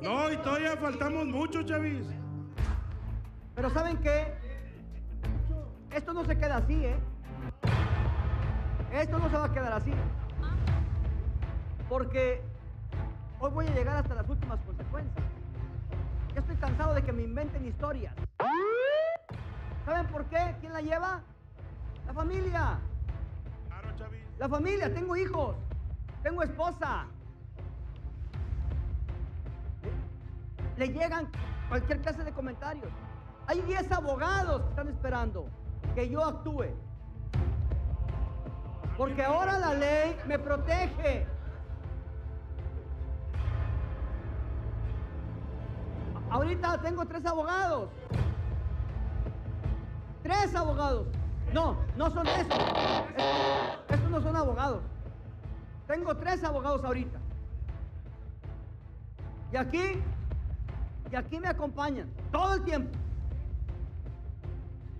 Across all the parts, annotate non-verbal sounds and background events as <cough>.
No, y todavía faltamos mucho, Chavis. Pero ¿saben qué? Esto no se queda así, ¿eh? Esto no se va a quedar así. Porque hoy voy a llegar hasta las últimas consecuencias. Ya estoy cansado de que me inventen historias. ¿Saben por qué? ¿Quién la lleva? La familia. Claro, Chavis. La familia, tengo hijos, tengo esposa. Le, le llegan cualquier clase de comentarios. Hay 10 abogados que están esperando que yo actúe. Porque ahora la ley me protege. Ahorita tengo tres abogados. Tres abogados. No, no son esos. Es- Estos no son abogados. Tengo tres abogados ahorita. Y aquí, y aquí me acompañan todo el tiempo.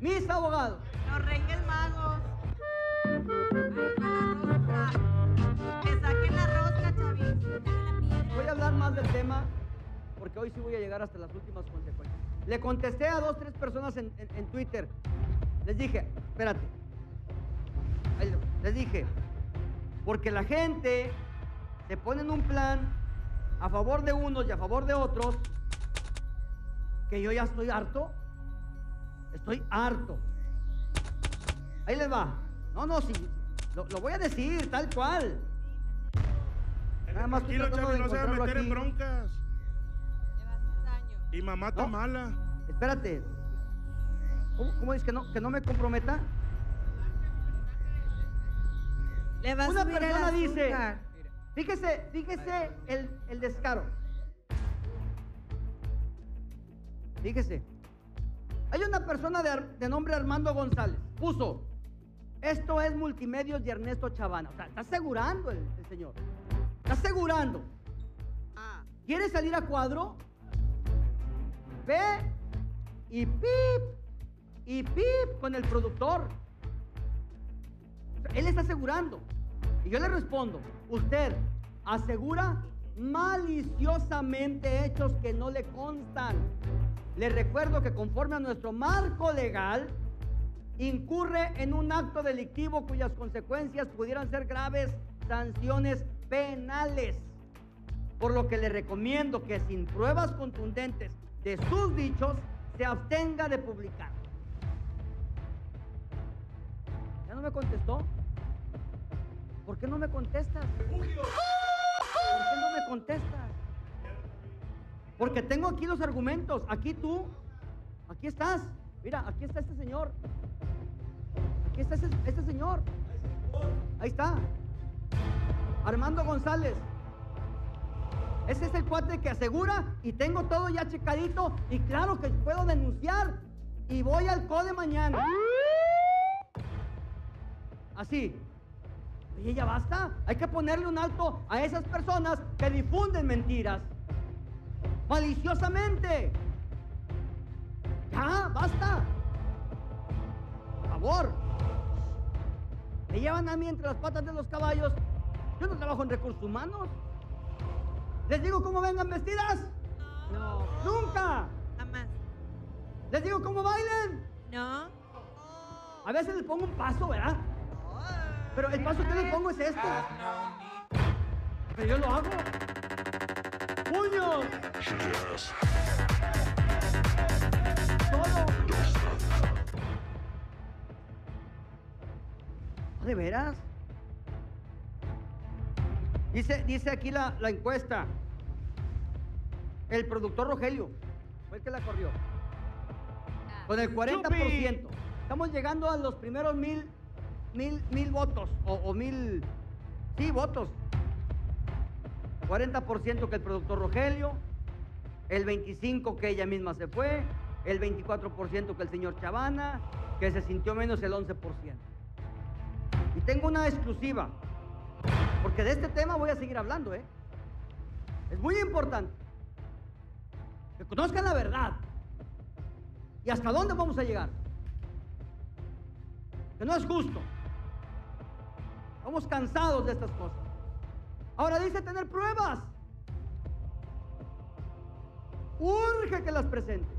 Mis abogados. Los Reyes Magos. Que saquen la rosca, Chavis. Voy a hablar más del tema porque hoy sí voy a llegar hasta las últimas consecuencias. Le contesté a dos, tres personas en, en- en Twitter. Les dije, espérate. Les dije, porque la gente se pone en un plan a favor de unos y a favor de otros, que yo ya estoy harto. Estoy harto. Ahí les va. No, no, sí. Lo, lo voy a decir tal cual. Nada más Tranquilo, Chavis, no se va a meter en broncas. Le va a hacer daño. Y mamá está No. mala. Espérate. ¿Cómo, cómo es que no, que no me comprometa? Le va a Una subir persona dice, fíjese, fíjese el, el descaro. Fíjese. Hay una persona de, de nombre Armando González. Puso, esto es Multimedios y Ernesto Chavana. O sea, está asegurando el, el señor. Está asegurando. Ah. ¿Quiere salir a cuadro? Ve y pip y pip con el productor. Él está asegurando. Y yo le respondo, usted asegura maliciosamente hechos que no le constan. Le recuerdo que conforme a nuestro marco legal, incurre en un acto delictivo cuyas consecuencias pudieran ser graves sanciones penales. Por lo que le recomiendo que sin pruebas contundentes de sus dichos se abstenga de publicar. ¿Ya no me contestó? ¿Por qué no me contestas? ¿Por qué no me contestas? Porque tengo aquí los argumentos. Aquí tú. Aquí estás. Mira, aquí está este señor. Aquí está este, señor. Ahí está. Armando González. Ese es el cuate que asegura y tengo todo ya checadito y claro que puedo denunciar y voy al CODE mañana. Así. Oye, ya basta. Hay que ponerle un alto a esas personas que difunden mentiras. Maliciosamente. Ya, basta. Por favor. Me llevan a mí entre las patas de los caballos. Yo no trabajo en recursos humanos. Les digo cómo vengan vestidas. No. Nunca. Jamás. Les digo cómo bailen. No. A veces les pongo un paso, ¿verdad? Pero el paso que les pongo es este. Pero yo lo hago. ¡Puño! Todo. ¿Ah, ¿De veras? Dice, dice aquí la, la encuesta. El productor Rogelio fue el que la corrió. Con el 40%. Estamos llegando a los primeros mil, mil, mil votos. O, mil, sí, votos. 40% que el productor Rogelio. El 25% que ella misma se fue. El 24% que el señor Chavana. Que se sintió menos el 11%. Y tengo una exclusiva. Porque de este tema voy a seguir hablando, ¿eh? Es muy importante. Que conozcan la verdad. ¿Y hasta dónde vamos a llegar? Que no es justo. Estamos cansados de estas cosas. Ahora dice tener pruebas. Urge que las presente.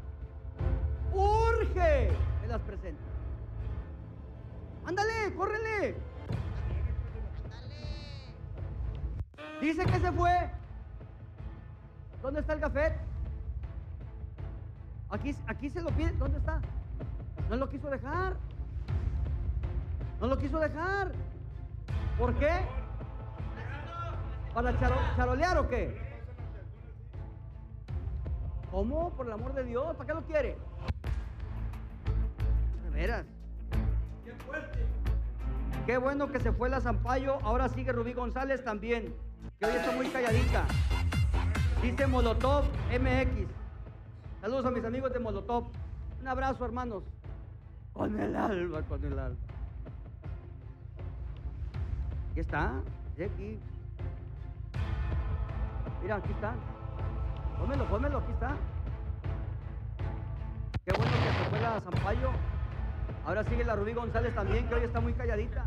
Urge que las presente. Ándale, córrele. Dice que se fue. ¿Dónde está el gafet? Aquí, aquí se lo pide. ¿Dónde está? No lo quiso dejar. No lo quiso dejar. ¿Por qué? ¿Para charo- charolear o qué? ¿Cómo? Por el amor de Dios, ¿para qué lo quiere? De veras. Qué bueno que se fue la Zampayo, ahora sigue Rubí González también, que hoy está muy calladita. Dice Molotov MX. Saludos a mis amigos de Molotov. Un abrazo, hermanos. Con el alba, con el alba. Aquí está, aquí. Mira, aquí está. Pónmelo, pónmelo, aquí está. Qué bueno que se fue la Zampayo. Ahora sigue la Rubí González también, que hoy está muy calladita.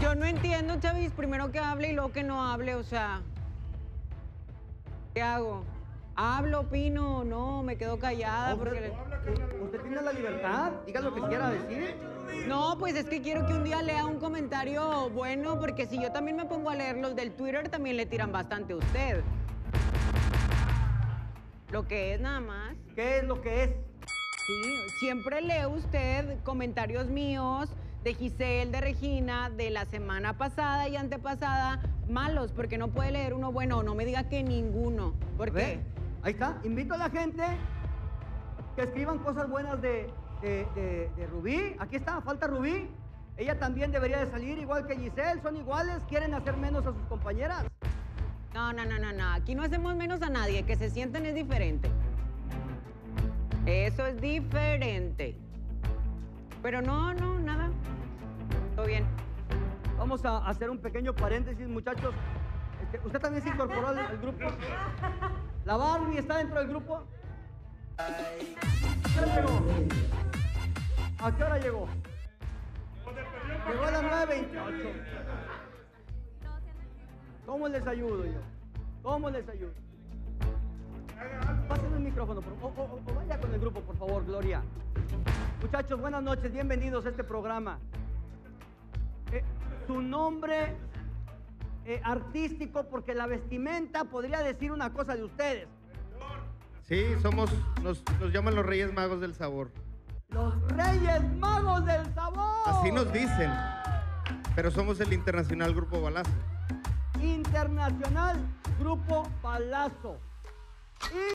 Yo no entiendo, Chavis, primero que hable y luego que no hable, o sea. ¿Qué hago? ¿Hablo, opino no? Me quedo callada porque... Usted tiene la libertad, diga lo que quiera decir. No, pues es que quiero que un día lea un comentario bueno, porque si yo también me pongo a leer los del Twitter, también le tiran bastante a usted. Lo que es nada más. ¿Qué es lo que es? Sí, siempre lee usted comentarios míos de Giselle, de Regina, de la semana pasada y antepasada, malos, porque no puede leer uno bueno, no me diga que ninguno. ¿Por qué? Ahí está. Invito a la gente que escriban cosas buenas de, de- de- de Rubí. Aquí está, falta Rubí. Ella también debería de salir igual que Giselle. Son iguales, quieren hacer menos a sus compañeras. No, no, no, no, no. Aquí no hacemos menos a nadie. Que se sienten es diferente. Eso es diferente. Pero no, no, nada. Todo bien. Vamos a hacer un pequeño paréntesis, muchachos. Este, ¿Usted también se incorporó al, al grupo? <laughs> ¿La Barbie está dentro del grupo? ¿A llegó? ¿A qué hora llegó? Llegó a las 9.28. ¿Cómo les ayudo yo? ¿Cómo les ayudo? Pásenme el micrófono, por favor. O vaya con el grupo, por favor, Gloria. Muchachos, buenas noches, bienvenidos a este programa. Eh, su nombre eh, artístico, porque la vestimenta podría decir una cosa de ustedes. Sí, somos, nos, nos llaman los Reyes Magos del Sabor. Los Reyes Magos del Sabor. Así nos dicen. Pero somos el Internacional Grupo Balazo. Internacional Grupo Palazo.